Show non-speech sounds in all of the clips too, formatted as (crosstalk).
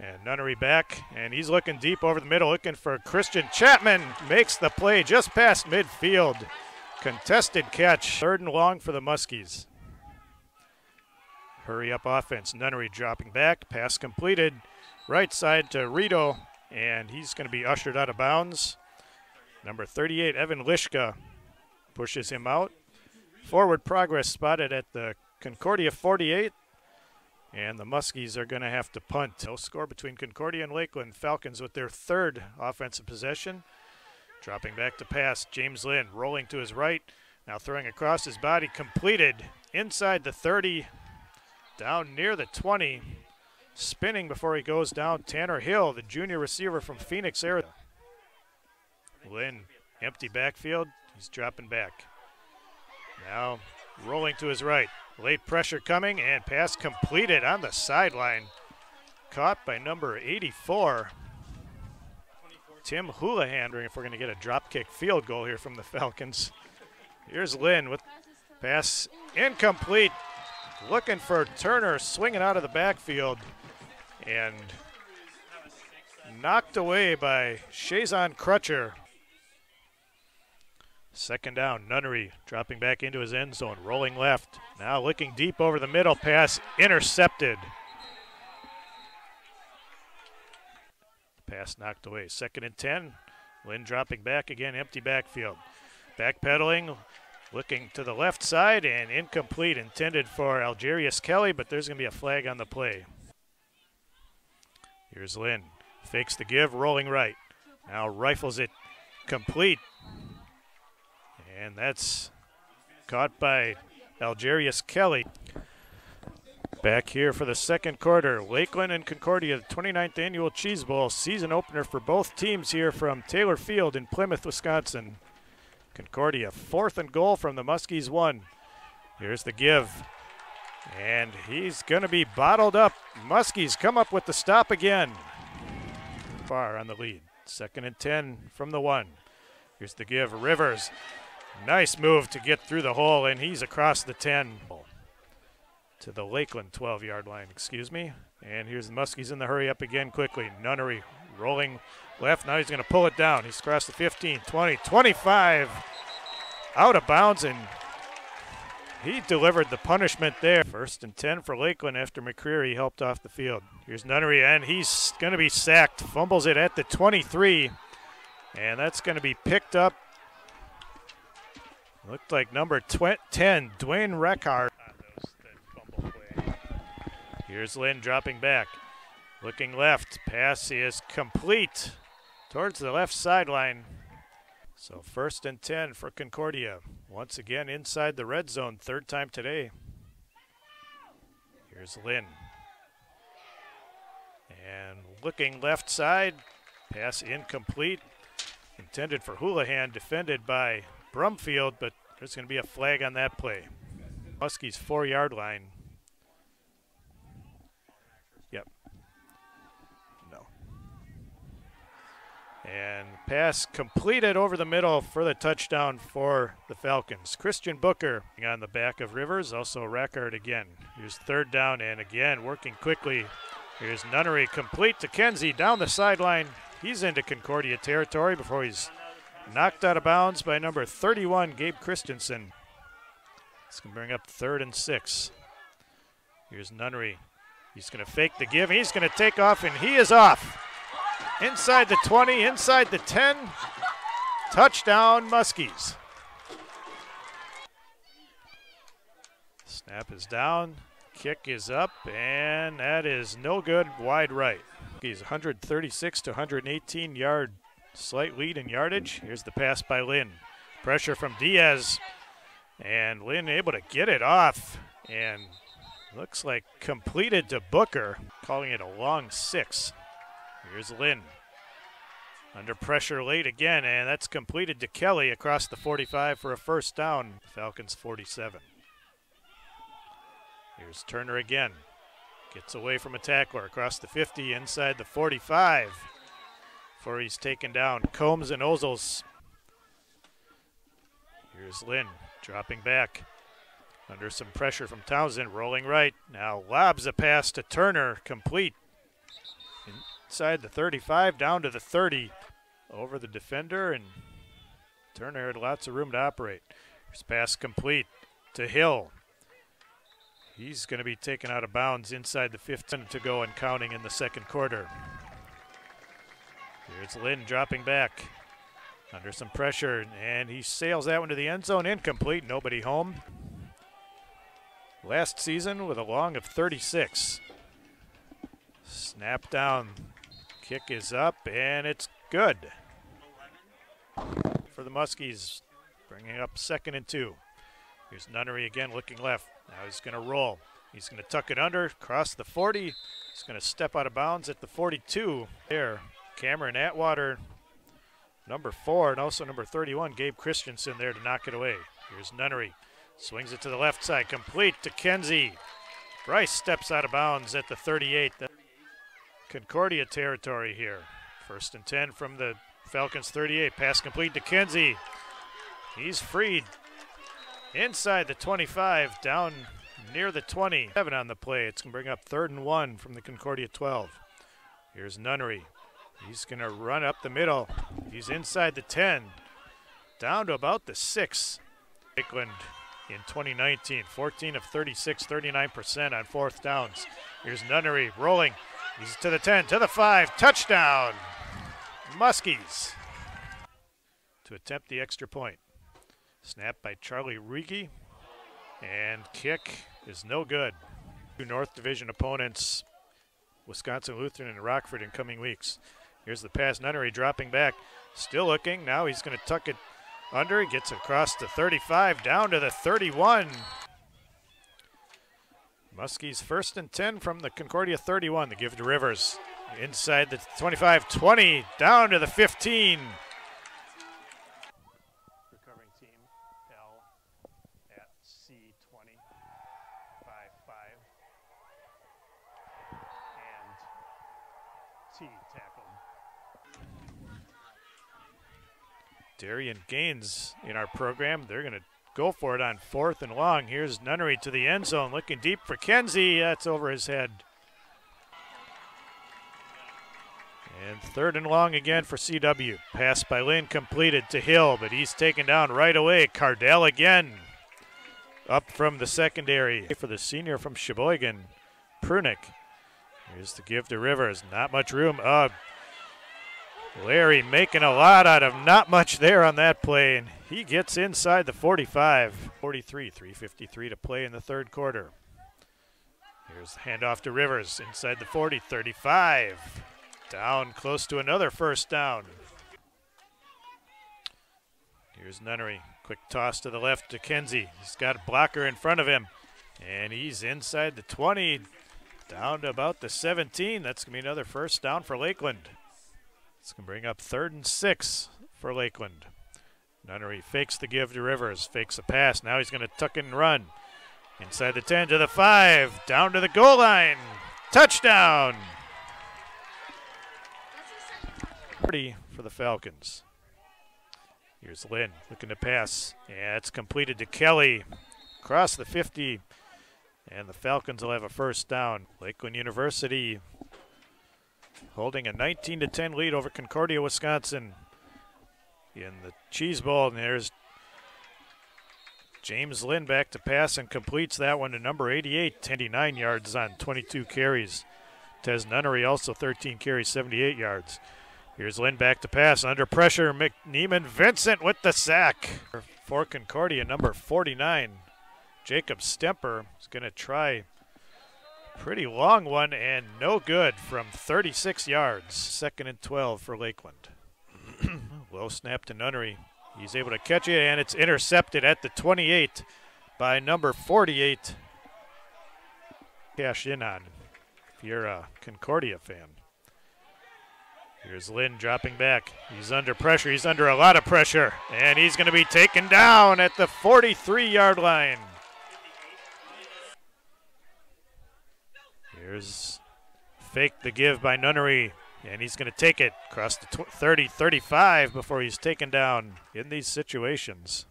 And Nunnery back, and he's looking deep over the middle, looking for Christian Chapman. Makes the play just past midfield. Contested catch, third and long for the Muskies. Hurry up offense. Nunnery dropping back, pass completed. Right side to Rito, and he's going to be ushered out of bounds. Number 38, Evan Lishka, pushes him out. Forward progress spotted at the Concordia 48. And the Muskies are going to have to punt. No score between Concordia and Lakeland. Falcons with their third offensive possession. Dropping back to pass. James Lynn rolling to his right. Now throwing across his body. Completed inside the 30. Down near the 20. Spinning before he goes down. Tanner Hill, the junior receiver from Phoenix, Arizona. Lynn, empty backfield. He's dropping back. Now rolling to his right. Late pressure coming and pass completed on the sideline. Caught by number 84. Tim Houlihan, if we're going to get a drop kick field goal here from the Falcons. Here's Lynn with pass incomplete. Looking for Turner swinging out of the backfield and knocked away by Shazon Crutcher. Second down, Nunnery dropping back into his end zone, rolling left. Now looking deep over the middle, pass intercepted. Pass knocked away. Second and 10. Lynn dropping back again, empty backfield. Backpedaling, looking to the left side, and incomplete, intended for Algerius Kelly, but there's going to be a flag on the play. Here's Lynn. Fakes the give, rolling right. Now rifles it complete and that's caught by Algerius Kelly. Back here for the second quarter, Lakeland and Concordia, the 29th annual Cheese Bowl season opener for both teams here from Taylor Field in Plymouth, Wisconsin. Concordia, fourth and goal from the Muskies, one. Here's the give. And he's going to be bottled up. Muskies come up with the stop again. Far on the lead. Second and 10 from the one. Here's the give. Rivers Nice move to get through the hole, and he's across the 10 to the Lakeland 12 yard line, excuse me. And here's the Muskies in the hurry up again quickly. Nunnery rolling left. Now he's going to pull it down. He's across the 15, 20, 25. Out of bounds, and he delivered the punishment there. First and 10 for Lakeland after McCreary helped off the field. Here's Nunnery, and he's going to be sacked. Fumbles it at the 23. And that's going to be picked up Looked like number tw- 10, Dwayne Reckhart. Here's Lynn dropping back. Looking left. Pass is complete towards the left sideline. So first and 10 for Concordia. Once again inside the red zone, third time today. Here's Lynn. And looking left side. Pass incomplete. Intended for Houlihan, defended by Brumfield, but there's going to be a flag on that play. Muskies four yard line. Yep. No. And pass completed over the middle for the touchdown for the Falcons. Christian Booker on the back of Rivers, also Rackard again. Here's third down and again working quickly. Here's Nunnery complete to Kenzie down the sideline. He's into Concordia territory before he's Knocked out of bounds by number 31, Gabe Christensen. This can bring up third and six. Here's Nunnery. He's going to fake the give. He's going to take off, and he is off. Inside the 20, inside the 10. Touchdown, Muskies. Snap is down. Kick is up, and that is no good. Wide right. He's 136 to 118 yard Slight lead in yardage. Here's the pass by Lynn. Pressure from Diaz. And Lynn able to get it off. And looks like completed to Booker, calling it a long six. Here's Lynn. Under pressure late again, and that's completed to Kelly across the 45 for a first down. Falcons 47. Here's Turner again. Gets away from a tackler across the 50, inside the 45 before he's taken down. Combs and Ozels. Here's Lynn dropping back under some pressure from Townsend, rolling right. Now lobs a pass to Turner, complete. inside the 35, down to the 30, over the defender, and Turner had lots of room to operate. His pass complete to Hill. He's going to be taken out of bounds inside the 15 to go and counting in the second quarter. Here's Lynn dropping back under some pressure, and he sails that one to the end zone. Incomplete, nobody home. Last season with a long of 36. Snap down, kick is up, and it's good. For the Muskies, bringing up second and two. Here's Nunnery again looking left. Now he's going to roll. He's going to tuck it under, cross the 40. He's going to step out of bounds at the 42. There, Cameron Atwater, number four, and also number 31, Gabe Christensen there to knock it away. Here's Nunnery. Swings it to the left side, complete to Kenzie. Bryce steps out of bounds at the 38. Concordia territory here. First and 10 from the Falcons 38. Pass complete to Kenzie. He's freed inside the 25, down near the 20. Seven on the play. It's going to bring up third and one from the Concordia 12. Here's Nunnery. He's going to run up the middle. He's inside the 10, down to about the 6. Lakeland in 2019, 14 of 36, 39% on fourth downs. Here's Nunnery rolling. He's to the 10, to the 5, touchdown. Muskies to attempt the extra point. Snap by Charlie Rigi, and kick is no good. Two North Division opponents, Wisconsin Lutheran and Rockford in coming weeks. Here's the pass. Nunnery dropping back. Still looking. Now he's going to tuck it under. He gets across to 35, down to the 31. Muskies first and 10 from the Concordia 31 to give to Rivers. Inside the 25 20, down to the 15. Recovering team, L at C20, 5 5. And T tackled. Darien Gaines in our program. They're going to go for it on fourth and long. Here's Nunnery to the end zone, looking deep for Kenzie. That's over his head. And third and long again for CW. Pass by Lynn completed to Hill, but he's taken down right away. Cardell again. Up from the secondary for the senior from Sheboygan, Prunick. Here's the give to Rivers. Not much room. Uh, Larry making a lot out of not much there on that play, and he gets inside the 45. 43, 353 to play in the third quarter. Here's the handoff to Rivers inside the 40, 35. Down close to another first down. Here's Nunnery. Quick toss to the left to Kenzie. He's got a blocker in front of him. And he's inside the 20, down to about the 17. That's going to be another first down for Lakeland. It's going to bring up third and six for Lakeland. Nunnery fakes the give to Rivers, fakes a pass. Now he's going to tuck and run. Inside the 10 to the 5, down to the goal line. Touchdown! 40 for the Falcons. Here's Lynn looking to pass. Yeah, it's completed to Kelly. Across the 50. And the Falcons will have a first down. Lakeland University holding a 19 to 10 lead over Concordia, Wisconsin in the Cheese Bowl. And there's James Lynn back to pass and completes that one to number 88, 29 yards on 22 carries. Tez Nunnery also 13 carries, 78 yards. Here's Lynn back to pass under pressure. McNeeman Vincent with the sack for Concordia, number 49. Jacob Stemper is going to try pretty long one and no good from 36 yards. Second and 12 for Lakeland. (clears throat) Low snap to Nunnery. He's able to catch it and it's intercepted at the 28 by number 48. Cash in on if you're a Concordia fan. Here's Lynn dropping back. He's under pressure. He's under a lot of pressure. And he's going to be taken down at the 43 yard line. Here's fake the give by Nunnery. And he's going to take it across the 30 35 before he's taken down in these situations.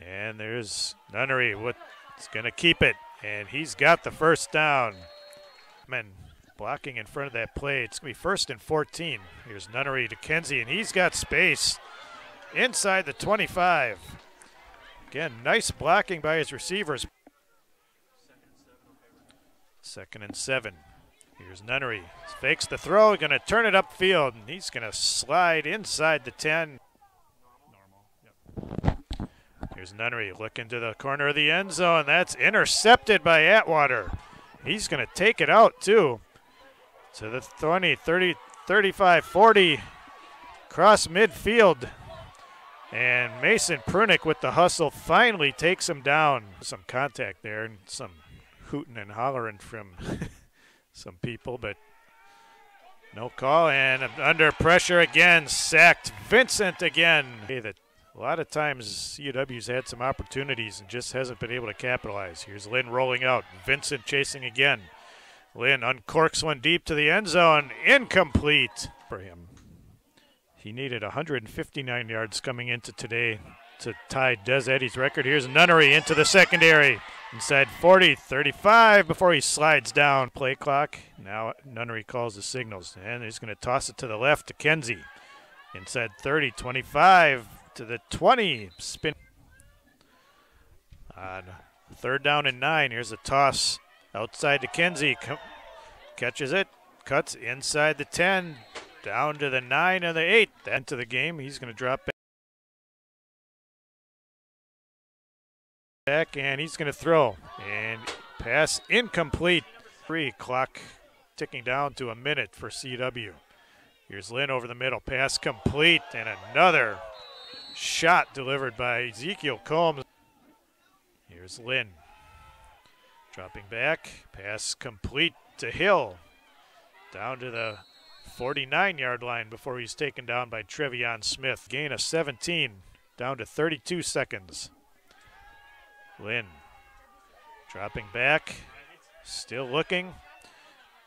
And there's Nunnery. What's going to keep it. And he's got the first down. Man, blocking in front of that play. It's going to be first and 14. Here's Nunnery to Kenzie, and he's got space inside the 25. Again, nice blocking by his receivers. Second and seven. Here's Nunnery. Fakes the throw, going to turn it upfield, and he's going to slide inside the 10. Normal. Yep. Here's Nunnery looking to the corner of the end zone. That's intercepted by Atwater. He's going to take it out, too. To the 20, 30, 35, 40. Cross midfield. And Mason Prunick with the hustle finally takes him down. Some contact there and some hooting and hollering from (laughs) some people, but no call. And under pressure again, sacked Vincent again. A lot of times CUW's had some opportunities and just hasn't been able to capitalize. Here's Lynn rolling out. Vincent chasing again. Lynn uncorks one deep to the end zone. Incomplete for him. He needed 159 yards coming into today to tie Des Eddy's record. Here's Nunnery into the secondary. Inside 40, 35 before he slides down. Play clock. Now Nunnery calls the signals. And he's going to toss it to the left to Kenzie. Inside 30, 25 to the 20. Spin. On third down and nine. Here's a toss outside to Kenzie. Catches it. Cuts inside the 10 down to the nine and the eight. Then to the game, he's going to drop back, and he's going to throw and pass incomplete. Three clock ticking down to a minute for CW. Here's Lynn over the middle, pass complete, and another shot delivered by Ezekiel Combs. Here's Lynn. Dropping back, pass complete to Hill. Down to the 49 yard line before he's taken down by Trevion Smith. Gain of 17, down to 32 seconds. Lynn dropping back, still looking.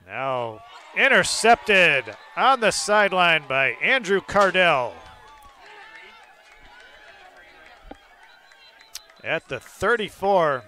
Now intercepted on the sideline by Andrew Cardell. At the 34,